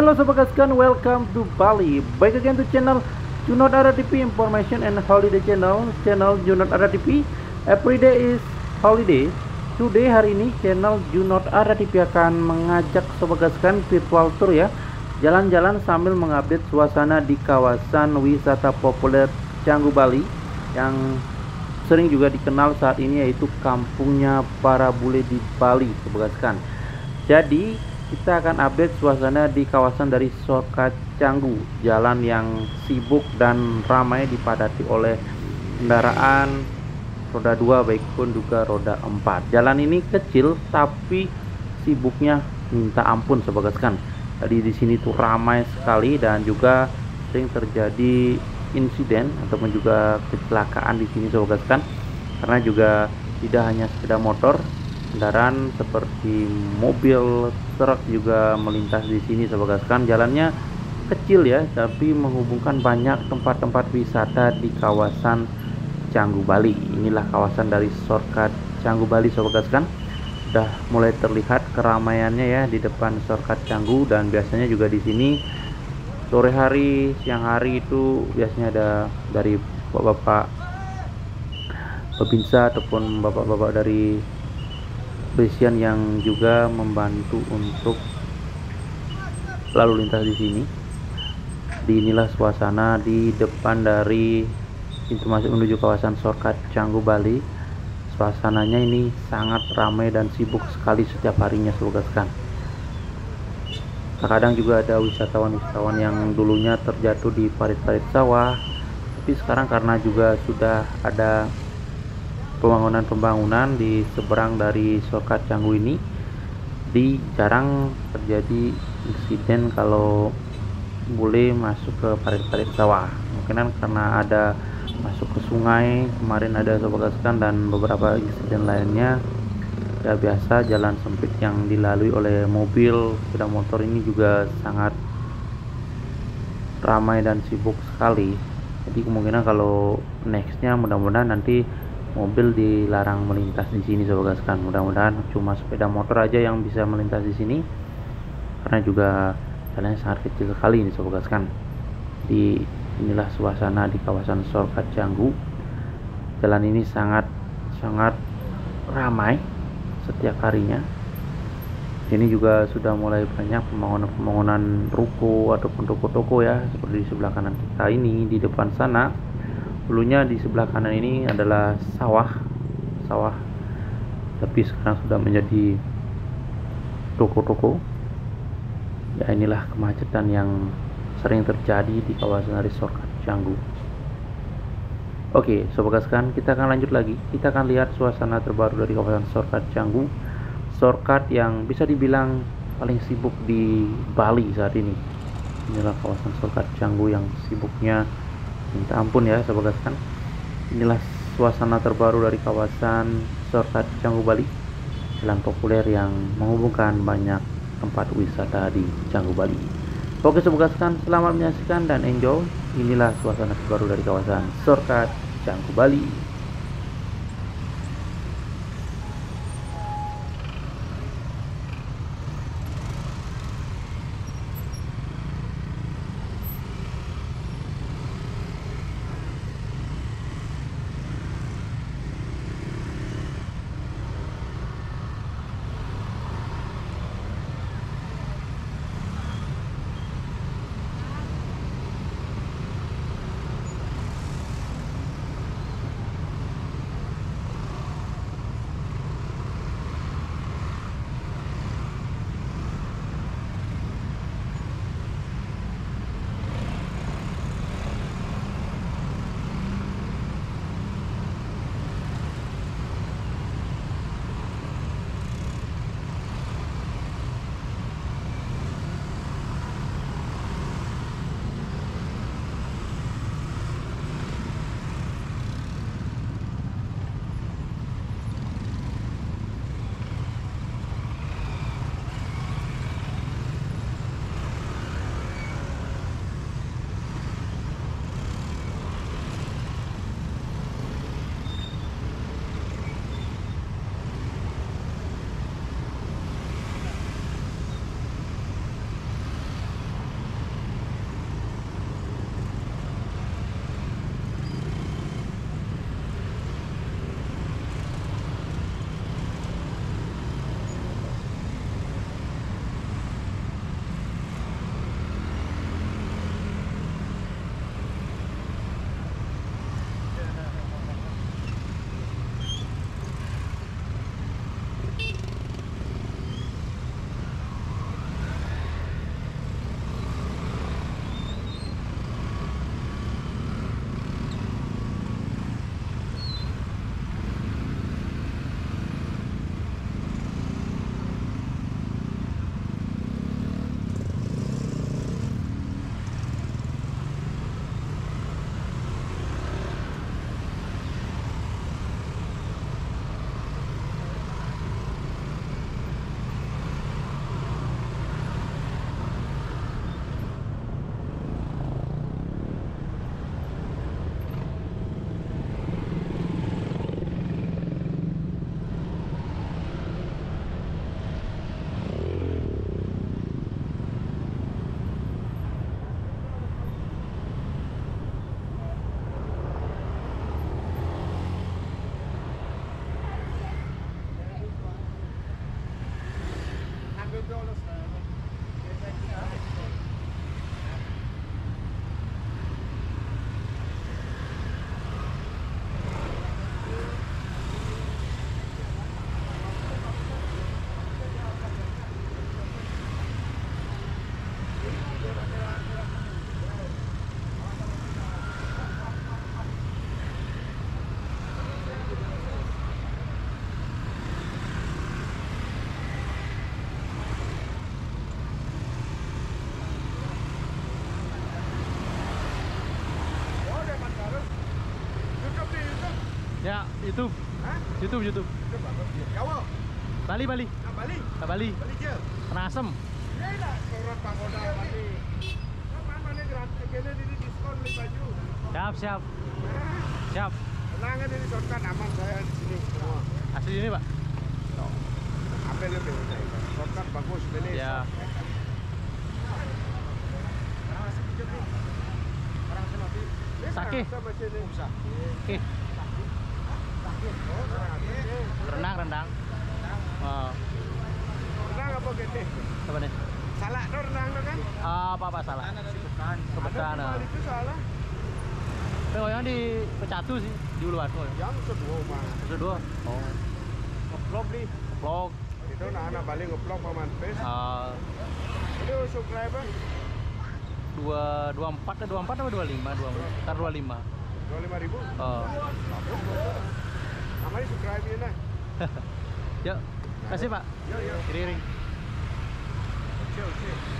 Hello Sobat Gaskan, welcome to Bali. Back again to channel Junot TV Information and Holiday Channel. Channel Junot TV. Every day is holiday. Today hari ini channel Junot TV akan mengajak Sobat Gaskan virtual tour ya. Jalan-jalan sambil mengupdate suasana di kawasan wisata populer Canggu Bali yang sering juga dikenal saat ini yaitu kampungnya para bule di Bali Sobat Gaskan. Jadi kita akan update suasana di kawasan dari Soka Canggu, jalan yang sibuk dan ramai dipadati oleh kendaraan roda 2 baik pun juga roda 4. Jalan ini kecil tapi sibuknya minta ampun sebagaskan. Tadi di sini tuh ramai sekali dan juga sering terjadi insiden ataupun juga kecelakaan di sini sebagaskan karena juga tidak hanya sepeda motor kendaraan seperti mobil, truk juga melintas di sini sebagaskan jalannya kecil ya, tapi menghubungkan banyak tempat-tempat wisata di kawasan Canggu Bali. Inilah kawasan dari shortcut Canggu Bali sebagaskan sudah mulai terlihat keramaiannya ya di depan shortcut Canggu dan biasanya juga di sini. Sore hari, siang hari itu biasanya ada dari bapak-bapak pebinsa ataupun bapak-bapak dari kepolisian yang juga membantu untuk lalu lintas di sini. Inilah suasana di depan dari pintu masuk menuju kawasan Sorkat Canggu Bali. Suasananya ini sangat ramai dan sibuk sekali setiap harinya selugaskan. Terkadang juga ada wisatawan-wisatawan yang dulunya terjatuh di parit-parit sawah, tapi sekarang karena juga sudah ada pembangunan-pembangunan di seberang dari Sokat Canggu ini di jarang terjadi insiden kalau boleh masuk ke parit-parit sawah. Mungkin karena ada masuk ke sungai kemarin ada sobagaskan dan beberapa insiden lainnya. Ya biasa jalan sempit yang dilalui oleh mobil sepeda motor ini juga sangat ramai dan sibuk sekali. Jadi kemungkinan kalau nextnya mudah-mudahan nanti mobil dilarang melintas di sini sobat gaskan. Mudah-mudahan cuma sepeda motor aja yang bisa melintas di sini. Karena juga jalannya sangat kecil sekali ini sobat gaskan. Di inilah suasana di kawasan Sorkat Canggu jalan ini sangat sangat ramai setiap harinya. Ini juga sudah mulai banyak pembangunan-pembangunan ruko ataupun toko-toko ya seperti di sebelah kanan kita ini di depan sana dulunya di sebelah kanan ini adalah sawah sawah tapi sekarang sudah menjadi toko-toko ya inilah kemacetan yang sering terjadi di kawasan resort Canggu Oke, sobat gaskan, kita akan lanjut lagi. Kita akan lihat suasana terbaru dari kawasan Sorkat Canggu. Sorkat yang bisa dibilang paling sibuk di Bali saat ini. Inilah kawasan Sorkat Canggu yang sibuknya minta ampun ya sobat gaskan inilah suasana terbaru dari kawasan Sorkat Canggu Bali. Jalan populer yang menghubungkan banyak tempat wisata di Canggu Bali. Oke sobat gaskan selamat menyaksikan dan enjoy. Inilah suasana terbaru dari kawasan Sorkat Canggu Bali YouTube. Hah? YouTube, YouTube. Coba bagus. Jawa. Bali, Bali. Nah, Bali. Ke Bali. Bali je. Kena asem. Ya lah, sorot pagoda Bali. Mana gratis kene di diskon beli baju. Siap, siap. Siap. Tenang aja di shortcut aman saya di sini semua. Asli ini, Pak. Apa lebih? Shortcut bagus beli. Ya. Sake. Oke. Rendang, rendang. Oh, Renang apa gede? apa nih? Salah tuh renang tuh kan? Ah, apa apa salah? Kebetulan. Ada di Bali itu salah. Tapi yang di Pecatu sih, di Uluan. Oh, Yang kedua mah Sudah dua. Oh, ngeplok nih. vlog. Itu anak-anak Bali ngeplok paman pes. Ah, Itu subscriber dua dua empat dua empat apa dua lima dua ntar dua lima. dua lima ribu. Oh, Namanya subscribe ini nah. yuk. Kasih Pak. Yo yo. Kiri-kiri. Oke oke.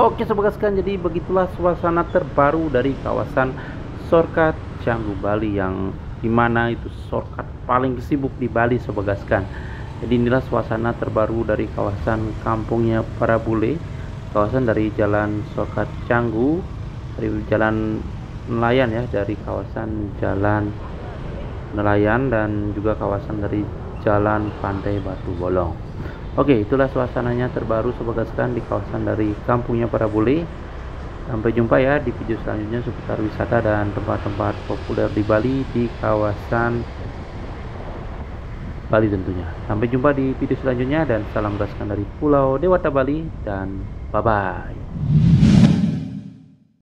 Oke sobat sekalian, jadi begitulah suasana terbaru dari kawasan Sorkat Canggu Bali yang di mana itu sorkat paling sibuk di Bali sobat sekalian. Jadi inilah suasana terbaru dari kawasan kampungnya para bule, kawasan dari Jalan Sorkat Canggu, dari Jalan Nelayan ya, dari kawasan Jalan Nelayan dan juga kawasan dari Jalan Pantai Batu Bolong. Oke, itulah suasananya terbaru sekalian di kawasan dari kampungnya para bule. Sampai jumpa ya di video selanjutnya seputar wisata dan tempat-tempat populer di Bali di kawasan Bali tentunya. Sampai jumpa di video selanjutnya dan salam raskan dari Pulau Dewata Bali dan bye bye.